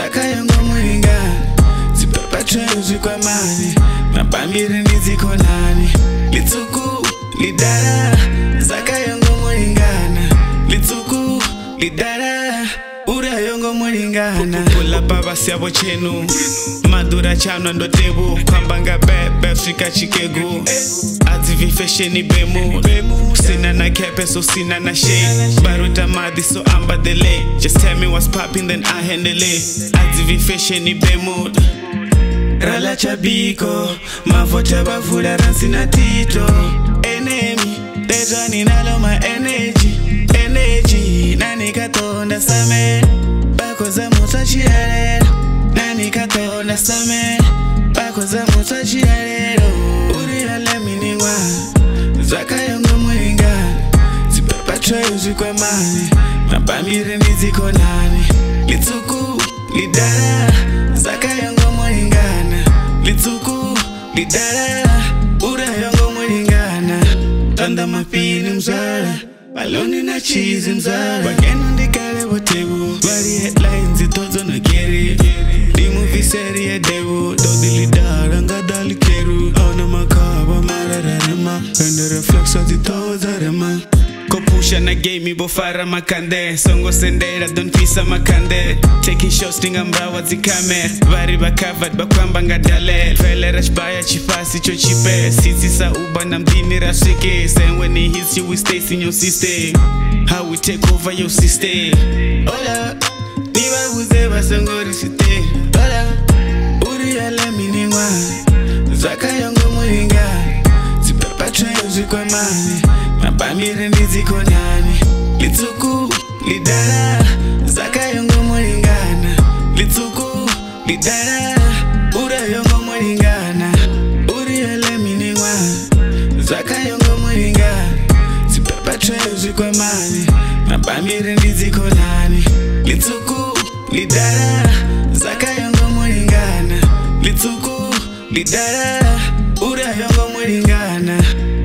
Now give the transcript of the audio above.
zvakayongwa muinga dzipapatsvenzvi kwamani mabhangiri ndidziko nani litsuku lidara zvakayongwa muingana litsuku lidara kana kulapa vasiavo chenu madhura chano andotevu kwambanga bebe svika chikegu adzivi fesheni bemu sina na kepe so sina na shame baruta madhi so amba thele just tell me whats popping then ahendele adzivi fesheni bemu rala chabiko mavota vavula ransina tito enemi dezvaninalo ma energy energy nanikatonda samen koze mushashira rero urihale miningwa zvakayongo muringa zipapatwayo zvikwamani mabambiri ndidzikonani litsuku lidara zakayongo muringana litsuku lidara urayongo muringana tanda mapini mzvara baloni nachizi mzvara vakeno ndikale votevo vari headlines shana game mi bofara makande songo sendera don't kiss a makande taking shots ndingambawa dzikame vari vakavhad bakwamba ngadale fele rashbaya chifasi cho chipe sisi sa uba namdini rasvike same when he hits you we stay in your system how we take over your system hola niva uze vasongori shite hola ziko nani mabamire kwa ndani lituku lidara zaka zakayongomolingana lituku lidara ura uri ele mini wa zaka urayongomolingana uriyeleminingwa zakayongomolingana zipepatweyo ziko mani mabamire kwa nani lituku lidara zaka zakayongomolingana lituku lidara ura urayongomolingana